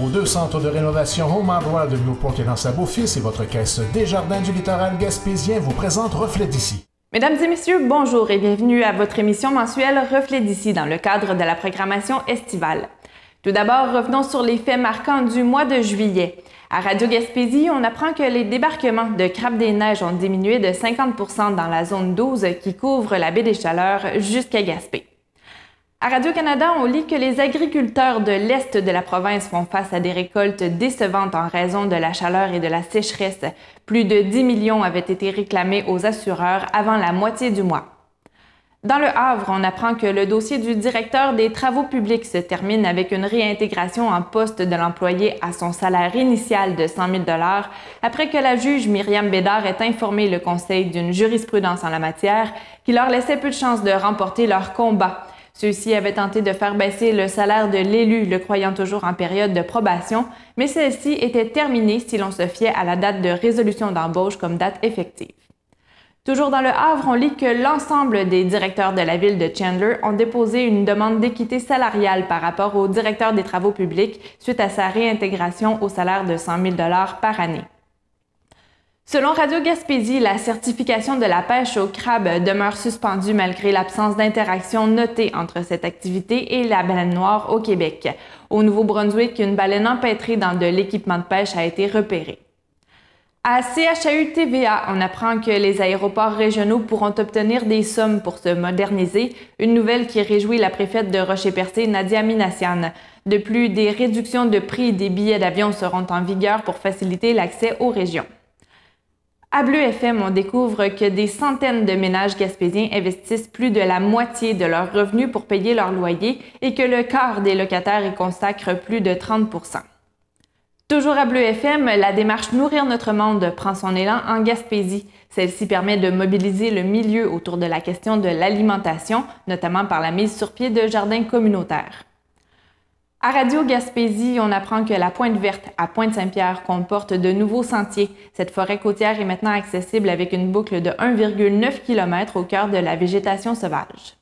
Vos deux centres de rénovation Home Hardware de Newport et dans sa beau-fils et votre caisse Desjardins du littoral gaspésien vous présentent Reflet d'ici. Mesdames et messieurs, bonjour et bienvenue à votre émission mensuelle Reflet d'ici dans le cadre de la programmation estivale. Tout d'abord, revenons sur les faits marquants du mois de juillet. À Radio Gaspésie, on apprend que les débarquements de crabes des neiges ont diminué de 50% dans la zone 12 qui couvre la baie des Chaleurs jusqu'à Gaspé. À Radio-Canada, on lit que les agriculteurs de l'Est de la province font face à des récoltes décevantes en raison de la chaleur et de la sécheresse. Plus de 10 millions avaient été réclamés aux assureurs avant la moitié du mois. Dans le Havre, on apprend que le dossier du directeur des travaux publics se termine avec une réintégration en poste de l'employé à son salaire initial de 100 000 après que la juge Myriam Bédard ait informé le Conseil d'une jurisprudence en la matière qui leur laissait peu de chances de remporter leur combat. Ceux-ci avaient tenté de faire baisser le salaire de l'élu, le croyant toujours en période de probation, mais celle-ci était terminée si l'on se fiait à la date de résolution d'embauche comme date effective. Toujours dans le Havre, on lit que l'ensemble des directeurs de la ville de Chandler ont déposé une demande d'équité salariale par rapport au directeur des travaux publics suite à sa réintégration au salaire de 100 000 par année. Selon Radio Gaspésie, la certification de la pêche au crabe demeure suspendue malgré l'absence d'interaction notée entre cette activité et la baleine noire au Québec. Au Nouveau-Brunswick, une baleine empêtrée dans de l'équipement de pêche a été repérée. À CHAU TVA, on apprend que les aéroports régionaux pourront obtenir des sommes pour se moderniser, une nouvelle qui réjouit la préfète de Rocher-Percé, Nadia Minassian. De plus, des réductions de prix des billets d'avion seront en vigueur pour faciliter l'accès aux régions. À Bleu FM, on découvre que des centaines de ménages gaspésiens investissent plus de la moitié de leurs revenus pour payer leur loyer et que le quart des locataires y consacrent plus de 30% Toujours à Bleu FM, la démarche Nourrir notre monde prend son élan en Gaspésie. Celle-ci permet de mobiliser le milieu autour de la question de l'alimentation, notamment par la mise sur pied de jardins communautaires. À Radio Gaspésie, on apprend que la Pointe Verte à Pointe-Saint-Pierre comporte de nouveaux sentiers. Cette forêt côtière est maintenant accessible avec une boucle de 1,9 km au cœur de la végétation sauvage.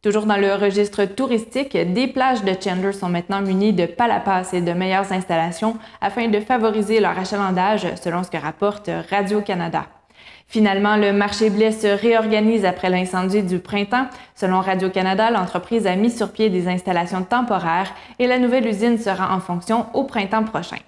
Toujours dans le registre touristique, des plages de Chandler sont maintenant munies de palapas et de meilleures installations afin de favoriser leur achalandage, selon ce que rapporte Radio-Canada. Finalement, le marché blé se réorganise après l'incendie du printemps. Selon Radio-Canada, l'entreprise a mis sur pied des installations temporaires et la nouvelle usine sera en fonction au printemps prochain.